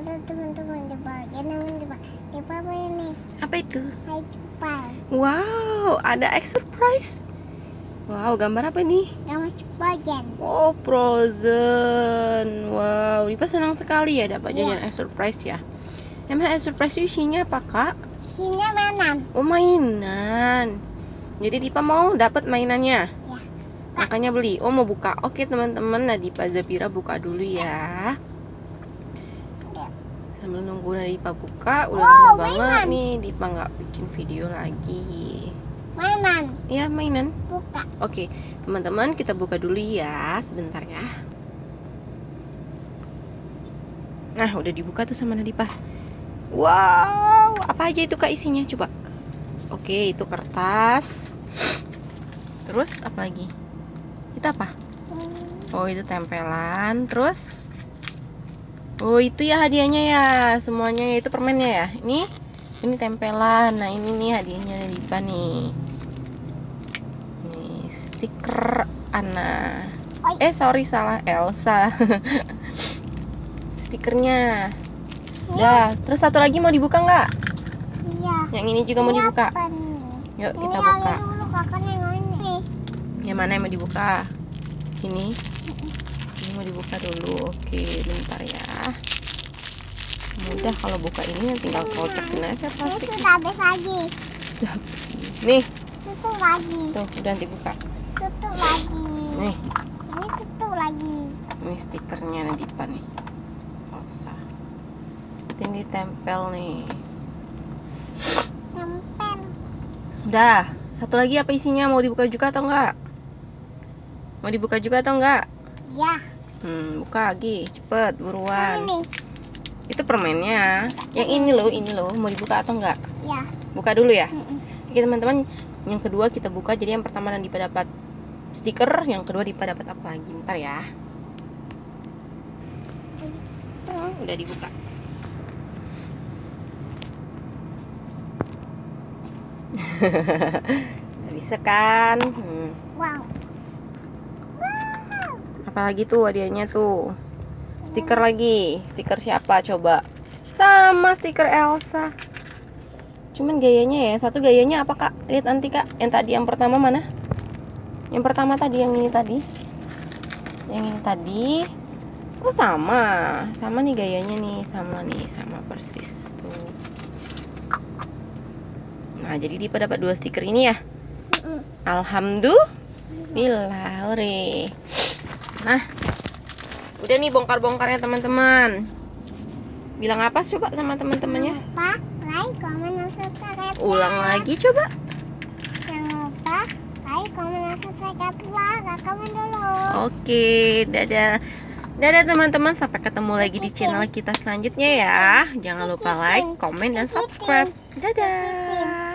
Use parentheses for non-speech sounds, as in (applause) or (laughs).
Halo teman-teman di bagian teman-teman di bawah ini Apa itu? Hai Wow, ada egg surprise. Wow, gambar apa nih? Nama bagian Oh, Frozen. Wow, Dipa senang sekali ya dapat Iya. jajan egg surprise ya. Emang egg surprise itu isinya apa, Kak? Sini mainan Oh, mainan. Jadi Dipa mau dapat mainannya. Ya Makanya beli. Oh, mau buka. Oke, teman-teman. Nadipa Zabira buka dulu. Ya. Sambil nunggu Nadipa buka, udah Oh, lama banget mainan. nih Dipa nggak bikin video lagi. Mainan Ya, mainan. Buka Oke, teman-teman kita buka dulu ya, sebentar ya. Nah, udah dibuka tuh sama Nadipa. Wow, apa aja itu kak isinya? Coba. Oke, itu kertas. Terus apa lagi? Itu apa? Oh, itu tempelan. Terus? Oh, itu ya hadiahnya ya. Semuanya ya, itu permennya ya. Ini ini tempelan. Nah, ini nih hadiahnya Nadipa nih. Nih, stiker Ana. Oi. Eh, sorry salah Elsa. (laughs) Stikernya. Dah, terus satu lagi mau dibuka nggak? Iya Yang ini juga mau Ini dibuka. Yuk, Ini kita buka. ini dulu kakak yang ini Yang mana yang mau dibuka? Ini. Ini mau dibuka dulu. Oke, bentar ya. Mudah kalau buka ini tinggal kocokin aja Ini plastiknya. sudah habis lagi Sudah. Nih, Tutup lagi tuh udah dibuka. Tutup lagi Nih, Ini tutup lagi ini stikernya Nadipa nih. Elsa. Ini ditempel nih. Tempel Udah, satu lagi apa isinya? Mau dibuka juga atau enggak? Mau dibuka juga atau enggak? Ya Hmm, buka lagi, cepet, buruan. Ini Itu permennya. Yang ini loh, ini loh. Mau dibuka atau enggak? Ya Buka dulu ya. Mm-mm. Oke teman-teman, yang kedua kita buka. Jadi yang pertama Nadipa dapat stiker, yang kedua Dipa dapat apa lagi? Ntar ya. Tuh, udah dibuka. (laughs) Bisa kan? Hmm. Apalagi tuh hadiahnya tuh. Stiker lagi. Stiker siapa coba? Sama stiker Elsa. Cuman gayanya ya Satu gayanya apa kak? Lihat nanti kak. Yang tadi yang pertama mana? Yang pertama tadi yang ini tadi. Yang ini tadi. Oh sama? Sama nih gayanya nih. Sama nih Sama persis tuh. Nah jadi Dipa dapat dua stiker ini ya. Alhamdulillah Hore. Nah. Udah nih bongkar-bongkarnya teman-teman. Bilang apa coba sama teman-temannya? Lupa like, comment, dan subscribe Ulang lagi coba. Jangan lupa like, comment, dan subscribe lah Gak komen dulu. Oke dadah. Dadah teman-teman. Sampai ketemu lagi di channel kita selanjutnya ya. Jangan lupa like, komen, dan subscribe. Dadah